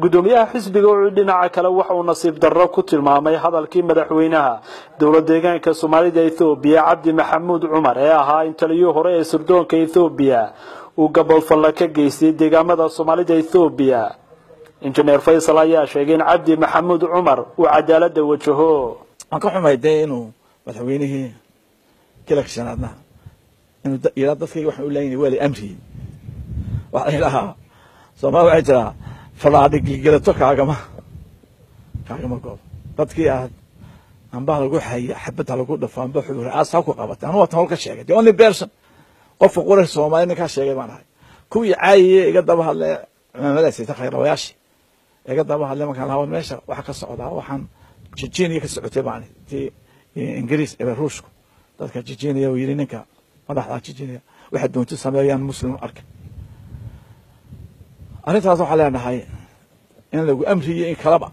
gudoomiyaha xisbiga wuxuu dhinaca kale waxa uu nasiib darro ku tilmaamay hadalkii madaxweynaha. Dowlad deegaanka soomaalida ethoobiya cabdi maxamuud cumar ee ahaa in taliyii hore ee sirdoonka ethoobiya uu gabolfalla ka geystay deegaamada soomaalida ethoobiya injineer faysal ayaa sheegay in cabdi maxamuud cumar uu cadaaladda wajaho. Waan ka xumay dee inuu madaxweynihii kilaka shanaadna inuu dadkayga waxaan u leeyahay waa la amriyey waxaa la yidhahaa soomaalida waxay jiraa? Falaadhi gilgilato kaagama. Kaagama goob dadkii aad amba lagu xaya xabadha lagu dhafo amba xubur aas ha ku qabatay. Anu waatan hol ka sheegay. The only person qofka qura soomaali ninkaa sheegay baan ahay. Kuwii caayiye iga daba hadle cimaamadaasita khayrawayaashii iga daba hadle markaan lahaa meesha waxa ka socdaa waxaan jijiniya ka socotay baan tii ingiriis ee ruushku. Dadka jijiniya uu yidhi ninka madaxda jijiniya waxa doonto sameeyaan muslim arkay arrintaas waxaa leenahay in lagu amriyo in kalaba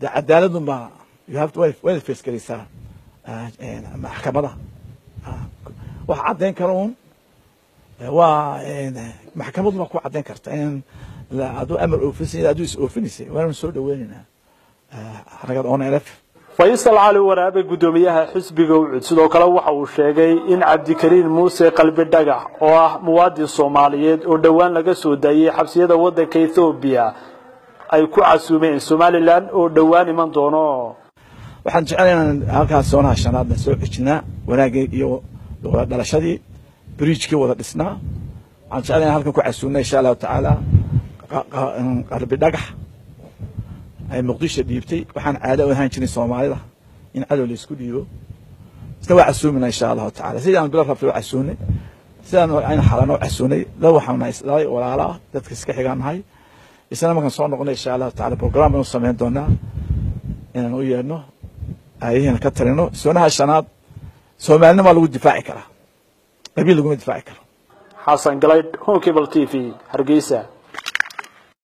dee cadaaladun baa you have to wayna feesgaraysaa maxkamadaha waxa caddayn kara un waa maxkamadu baa ku caddayn karta in aduu amar oofinsa aduu is oofinaysay waanu soo dhaweynaynaa xaragad on faysal cali waraabe gudoomiyaha xisbiga ucud sidoo kale waxa uu sheegay in cabdikariin muuse qalbi dhagax oo ah muwaadin soomaaliyeed oo dhowaan laga soo daayey xabsiyada waddanka ethoobiya ay ku casuumeen somalilan oo dhowaan iman doono. Waxaan jeclay inaan halkaas soonaha shanaadna soo xejinaa wanaagii iyo dhalashadii bridjkii wada dhisnaa waxaan jeclay inaan halkan ku casuumna insha allahu tacaala qalbi dhagax ay muqdisho dhiibtay waxaan caado u ahaan jirin soomaalida. In cadow la isku dhiibo. Isna waa casuumina insha allahu tacala sidaan bilo rabtay waa casuunay. Sidaan ayna xalano casuunay. La waxaana isdhalay walaala ah dadka iska xigaan nahay. Isna markaan soo noqonay insha allahu tacala program baan samayn doonaa. Inaan u yeedhno ayahiina ka talino soonaha shanaad. Soomaalinimaa lagu difaaci karaa. Qabiil laguma difaaci karo. Xasan galaydh honkable t v hargeysa